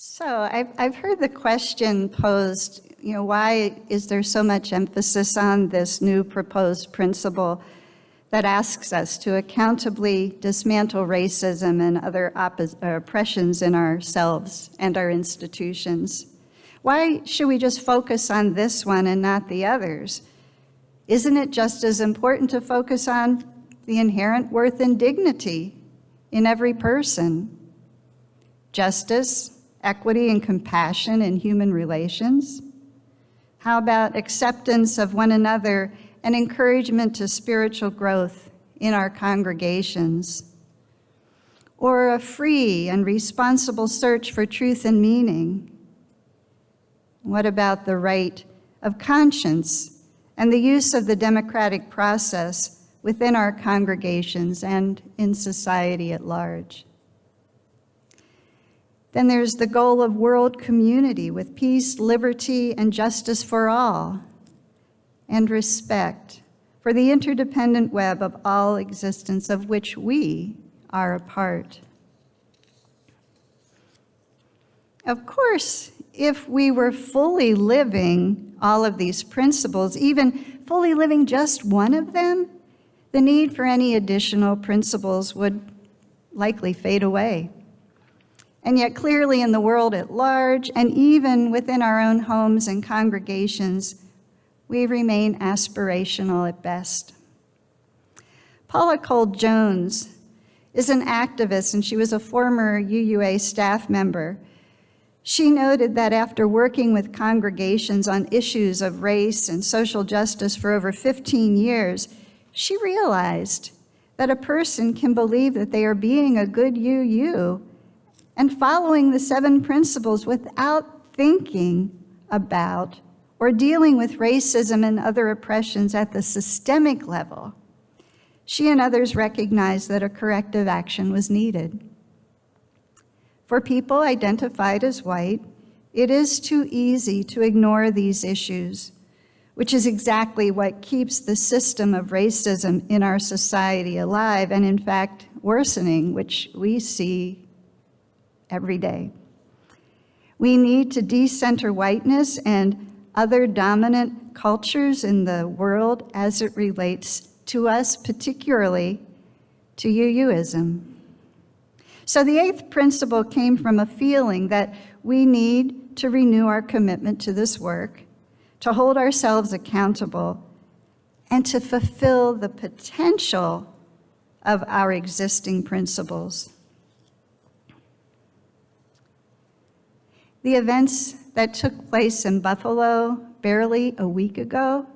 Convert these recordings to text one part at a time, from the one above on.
So I've, I've heard the question posed, you know, why is there so much emphasis on this new proposed principle that asks us to accountably dismantle racism and other uh, oppressions in ourselves and our institutions? Why should we just focus on this one and not the others? Isn't it just as important to focus on the inherent worth and dignity in every person? Justice, equity and compassion in human relations? How about acceptance of one another and encouragement to spiritual growth in our congregations? Or a free and responsible search for truth and meaning? What about the right of conscience and the use of the democratic process within our congregations and in society at large? Then there's the goal of world community with peace, liberty, and justice for all, and respect for the interdependent web of all existence of which we are a part. Of course, if we were fully living all of these principles, even fully living just one of them, the need for any additional principles would likely fade away. And yet, clearly, in the world at large, and even within our own homes and congregations, we remain aspirational at best. Paula Cole Jones is an activist, and she was a former UUA staff member. She noted that after working with congregations on issues of race and social justice for over 15 years, she realized that a person can believe that they are being a good UU and following the seven principles without thinking about or dealing with racism and other oppressions at the systemic level, she and others recognized that a corrective action was needed. For people identified as white, it is too easy to ignore these issues, which is exactly what keeps the system of racism in our society alive and, in fact, worsening, which we see every day. We need to decenter whiteness and other dominant cultures in the world as it relates to us, particularly to UUism. So the eighth principle came from a feeling that we need to renew our commitment to this work, to hold ourselves accountable, and to fulfill the potential of our existing principles. The events that took place in Buffalo barely a week ago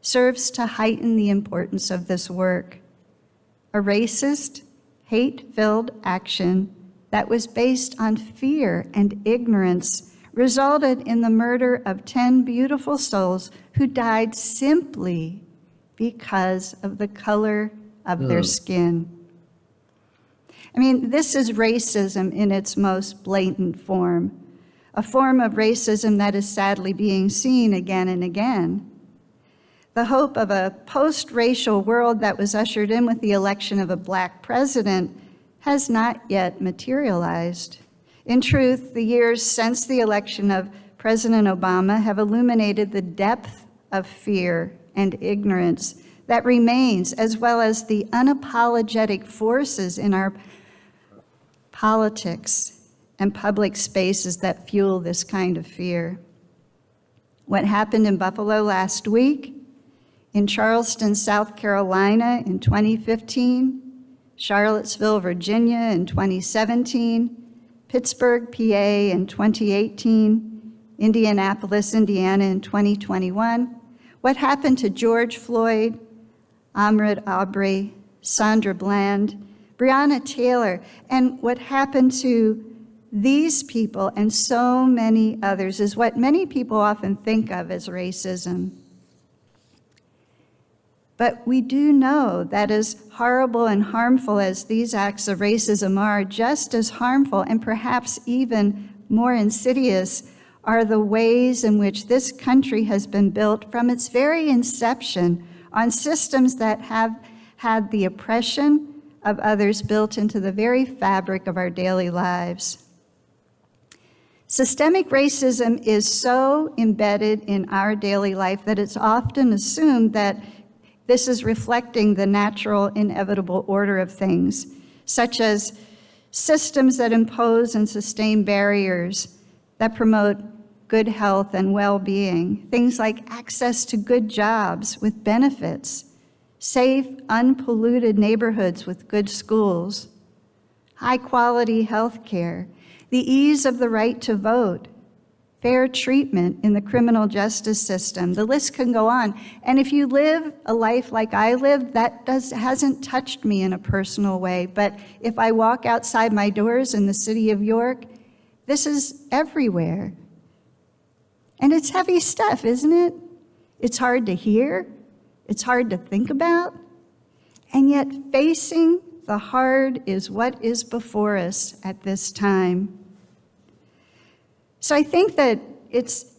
serves to heighten the importance of this work. A racist, hate-filled action that was based on fear and ignorance resulted in the murder of 10 beautiful souls who died simply because of the color of their skin. I mean, this is racism in its most blatant form a form of racism that is sadly being seen again and again. The hope of a post racial world that was ushered in with the election of a black president has not yet materialized. In truth, the years since the election of President Obama have illuminated the depth of fear and ignorance that remains, as well as the unapologetic forces in our politics and public spaces that fuel this kind of fear. What happened in Buffalo last week, in Charleston, South Carolina in 2015, Charlottesville, Virginia in 2017, Pittsburgh, PA in 2018, Indianapolis, Indiana in 2021, what happened to George Floyd, Ahmaud Arbery, Sandra Bland, Breonna Taylor, and what happened to these people and so many others is what many people often think of as racism. But we do know that as horrible and harmful as these acts of racism are, just as harmful and perhaps even more insidious are the ways in which this country has been built from its very inception on systems that have had the oppression of others built into the very fabric of our daily lives. Systemic racism is so embedded in our daily life that it's often assumed that this is reflecting the natural, inevitable order of things, such as systems that impose and sustain barriers that promote good health and well being, things like access to good jobs with benefits, safe, unpolluted neighborhoods with good schools, high quality health care the ease of the right to vote, fair treatment in the criminal justice system. The list can go on. And if you live a life like I lived, that does, hasn't touched me in a personal way. But if I walk outside my doors in the city of York, this is everywhere. And it's heavy stuff, isn't it? It's hard to hear, it's hard to think about. And yet, facing the hard is what is before us at this time. So I think that it's,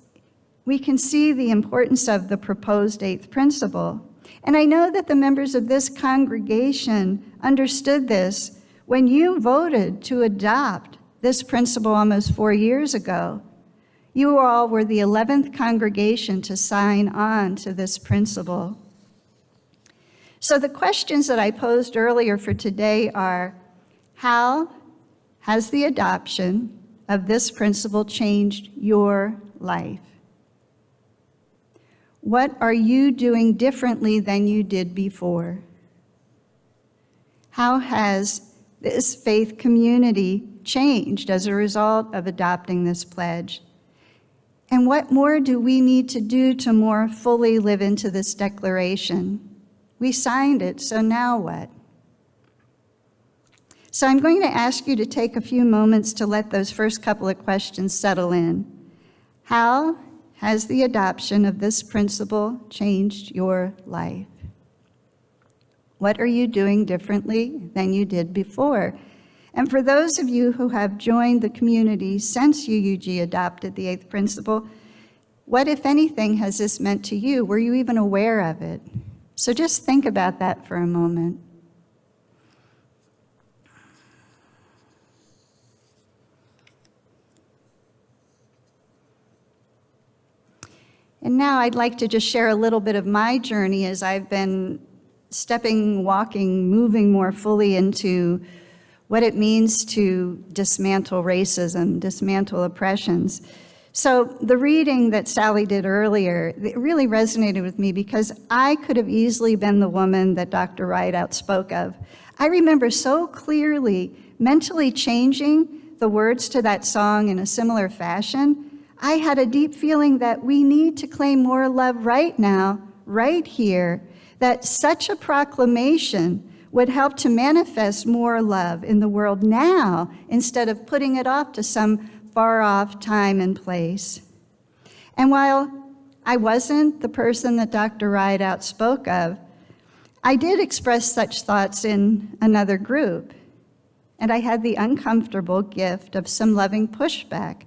we can see the importance of the proposed eighth principle. And I know that the members of this congregation understood this when you voted to adopt this principle almost four years ago. You all were the 11th congregation to sign on to this principle. So the questions that I posed earlier for today are, how has the adoption of this principle changed your life? What are you doing differently than you did before? How has this faith community changed as a result of adopting this pledge? And what more do we need to do to more fully live into this declaration? We signed it, so now what? So I'm going to ask you to take a few moments to let those first couple of questions settle in. How has the adoption of this principle changed your life? What are you doing differently than you did before? And for those of you who have joined the community since UUG adopted the eighth principle, what, if anything, has this meant to you? Were you even aware of it? So just think about that for a moment. And now I'd like to just share a little bit of my journey as I've been stepping, walking, moving more fully into what it means to dismantle racism, dismantle oppressions. So the reading that Sally did earlier really resonated with me because I could have easily been the woman that Dr. Rideout spoke of. I remember so clearly mentally changing the words to that song in a similar fashion. I had a deep feeling that we need to claim more love right now, right here, that such a proclamation would help to manifest more love in the world now instead of putting it off to some far off time and place. And while I wasn't the person that Dr. Rideout spoke of, I did express such thoughts in another group, and I had the uncomfortable gift of some loving pushback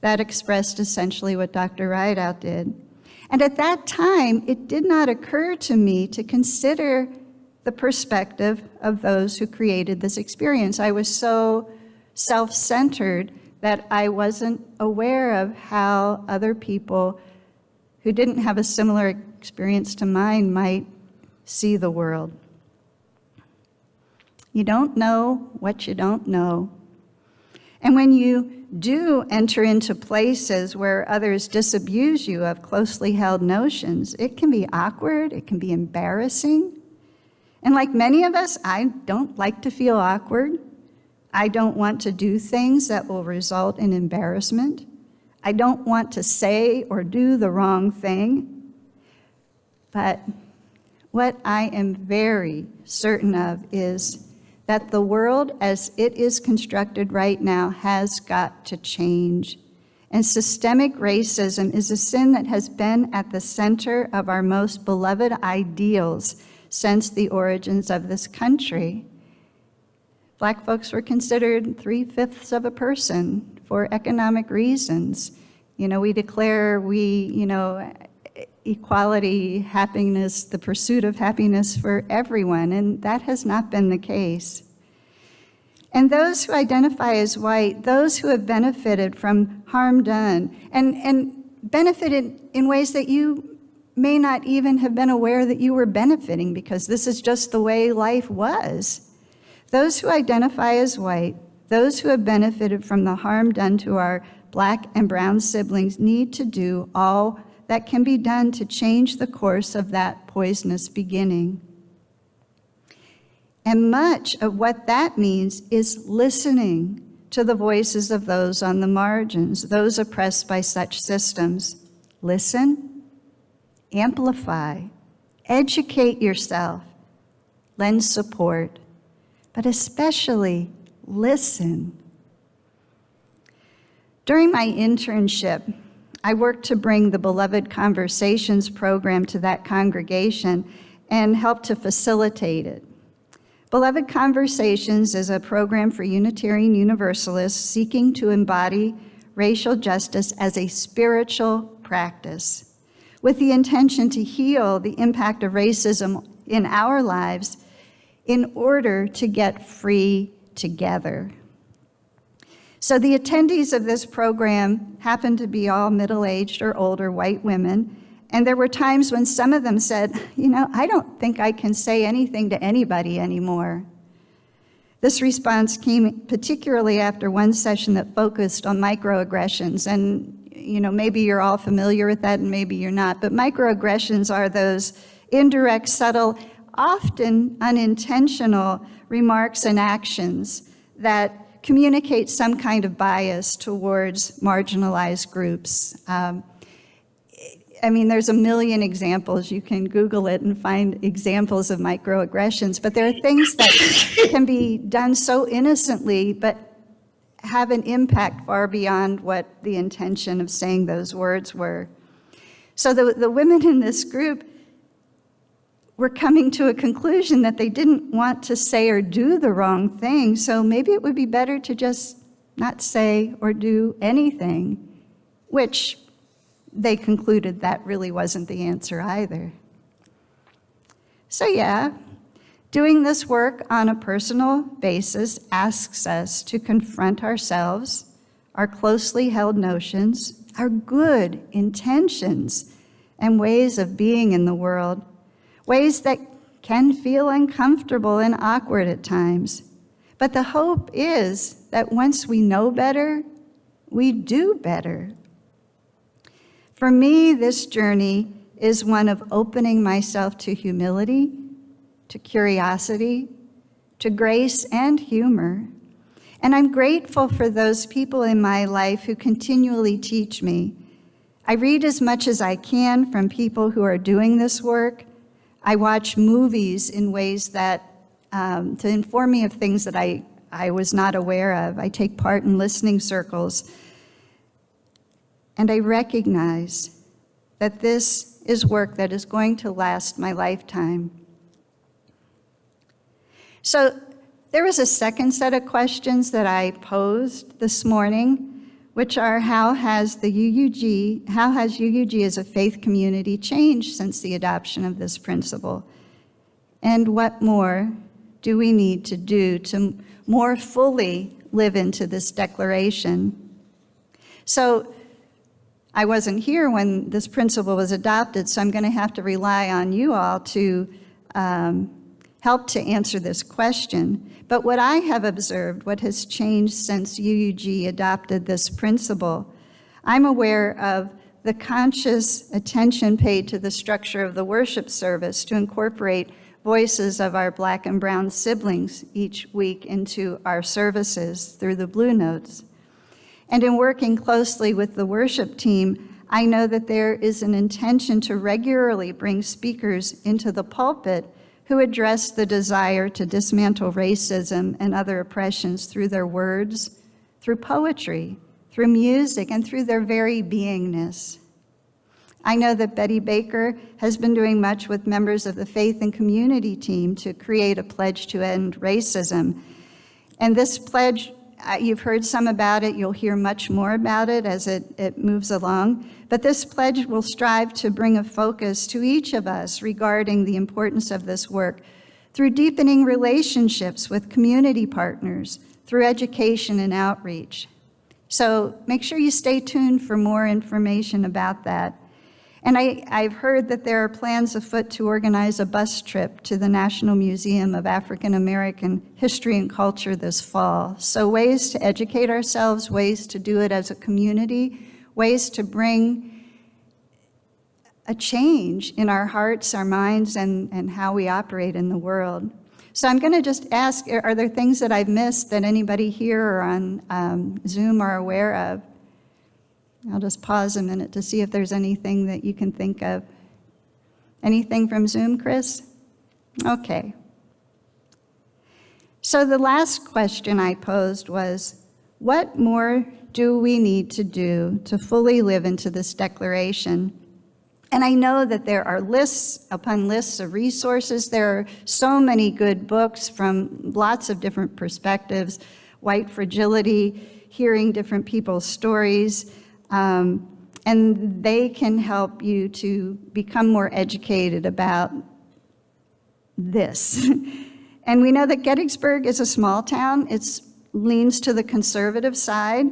that expressed essentially what Dr. Rideout did. And at that time, it did not occur to me to consider the perspective of those who created this experience. I was so self centered that I wasn't aware of how other people who didn't have a similar experience to mine might see the world. You don't know what you don't know. And when you do enter into places where others disabuse you of closely held notions, it can be awkward, it can be embarrassing. And like many of us, I don't like to feel awkward. I don't want to do things that will result in embarrassment. I don't want to say or do the wrong thing. But what I am very certain of is that the world as it is constructed right now has got to change. And systemic racism is a sin that has been at the center of our most beloved ideals since the origins of this country. Black folks were considered three fifths of a person for economic reasons. You know, we declare we, you know, equality, happiness, the pursuit of happiness for everyone, and that has not been the case. And those who identify as white, those who have benefited from harm done and, and benefited in ways that you may not even have been aware that you were benefiting because this is just the way life was. Those who identify as white, those who have benefited from the harm done to our black and brown siblings need to do all that can be done to change the course of that poisonous beginning. And much of what that means is listening to the voices of those on the margins, those oppressed by such systems. Listen, amplify, educate yourself, lend support, but especially listen. During my internship, I worked to bring the Beloved Conversations program to that congregation and help to facilitate it. Beloved Conversations is a program for Unitarian Universalists seeking to embody racial justice as a spiritual practice, with the intention to heal the impact of racism in our lives in order to get free together. So the attendees of this program happened to be all middle-aged or older white women, and there were times when some of them said, you know, I don't think I can say anything to anybody anymore. This response came particularly after one session that focused on microaggressions. And, you know, maybe you're all familiar with that and maybe you're not. But microaggressions are those indirect, subtle, often unintentional remarks and actions that communicate some kind of bias towards marginalized groups. Um, I mean, there's a million examples. You can Google it and find examples of microaggressions, but there are things that can be done so innocently, but have an impact far beyond what the intention of saying those words were. So the, the women in this group were coming to a conclusion that they didn't want to say or do the wrong thing, so maybe it would be better to just not say or do anything, which they concluded that really wasn't the answer either. So, yeah, doing this work on a personal basis asks us to confront ourselves, our closely held notions, our good intentions, and ways of being in the world ways that can feel uncomfortable and awkward at times. But the hope is that once we know better, we do better. For me, this journey is one of opening myself to humility, to curiosity, to grace and humor. And I'm grateful for those people in my life who continually teach me. I read as much as I can from people who are doing this work I watch movies in ways that, um, to inform me of things that I, I was not aware of. I take part in listening circles. And I recognize that this is work that is going to last my lifetime. So there was a second set of questions that I posed this morning which are how has the UUG, how has UUG as a faith community changed since the adoption of this principle? And what more do we need to do to more fully live into this declaration? So I wasn't here when this principle was adopted, so I'm going to have to rely on you all to um, help to answer this question. But what I have observed, what has changed since UUG adopted this principle, I'm aware of the conscious attention paid to the structure of the worship service to incorporate voices of our black and brown siblings each week into our services through the Blue Notes. And in working closely with the worship team, I know that there is an intention to regularly bring speakers into the pulpit who address the desire to dismantle racism and other oppressions through their words, through poetry, through music, and through their very beingness. I know that Betty Baker has been doing much with members of the faith and community team to create a pledge to end racism. And this pledge You've heard some about it. You'll hear much more about it as it, it moves along. But this pledge will strive to bring a focus to each of us regarding the importance of this work through deepening relationships with community partners, through education and outreach. So make sure you stay tuned for more information about that. And I, I've heard that there are plans afoot to organize a bus trip to the National Museum of African American History and Culture this fall. So ways to educate ourselves, ways to do it as a community, ways to bring a change in our hearts, our minds, and, and how we operate in the world. So I'm going to just ask, are there things that I've missed that anybody here or on um, Zoom are aware of? I'll just pause a minute to see if there's anything that you can think of. Anything from Zoom, Chris? Okay. So the last question I posed was, what more do we need to do to fully live into this declaration? And I know that there are lists upon lists of resources. There are so many good books from lots of different perspectives, white fragility, hearing different people's stories. Um, and they can help you to become more educated about this. and we know that Gettysburg is a small town. It leans to the conservative side,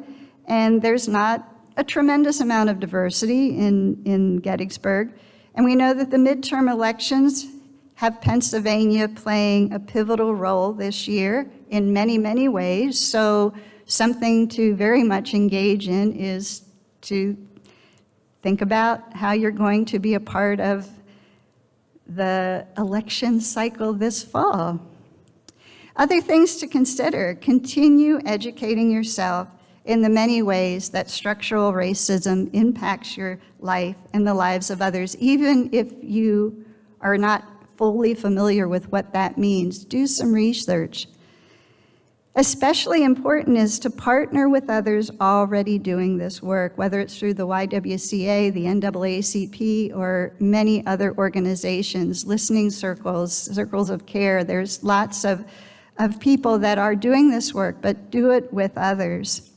and there's not a tremendous amount of diversity in, in Gettysburg. And we know that the midterm elections have Pennsylvania playing a pivotal role this year in many, many ways. So something to very much engage in is to think about how you're going to be a part of the election cycle this fall. Other things to consider, continue educating yourself in the many ways that structural racism impacts your life and the lives of others, even if you are not fully familiar with what that means. Do some research. Especially important is to partner with others already doing this work, whether it's through the YWCA, the NAACP, or many other organizations, listening circles, circles of care. There's lots of, of people that are doing this work, but do it with others.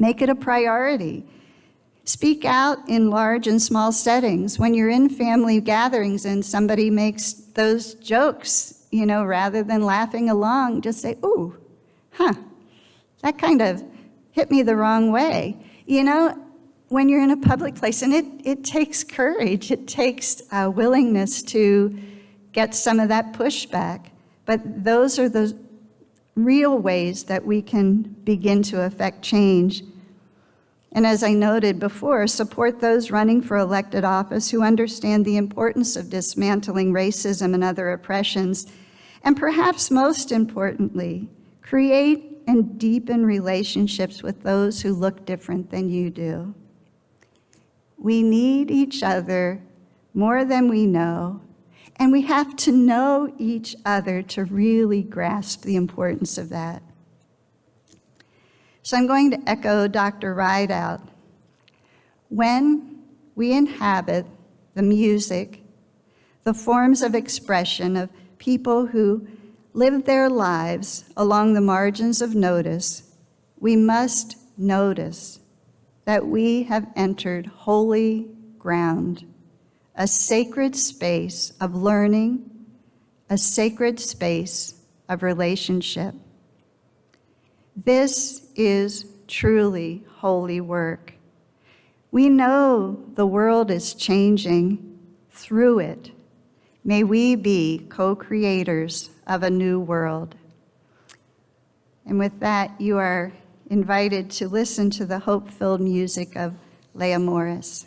Make it a priority. Speak out in large and small settings. When you're in family gatherings and somebody makes those jokes, you know, rather than laughing along, just say, ooh, huh, that kind of hit me the wrong way. You know, when you're in a public place, and it, it takes courage, it takes a willingness to get some of that pushback. But those are the real ways that we can begin to affect change. And as I noted before, support those running for elected office who understand the importance of dismantling racism and other oppressions. And perhaps most importantly, Create and deepen relationships with those who look different than you do. We need each other more than we know, and we have to know each other to really grasp the importance of that. So I'm going to echo Dr. Rideout. When we inhabit the music, the forms of expression of people who lived their lives along the margins of notice, we must notice that we have entered holy ground, a sacred space of learning, a sacred space of relationship. This is truly holy work. We know the world is changing through it. May we be co creators of a new world. And with that, you are invited to listen to the hope filled music of Leah Morris.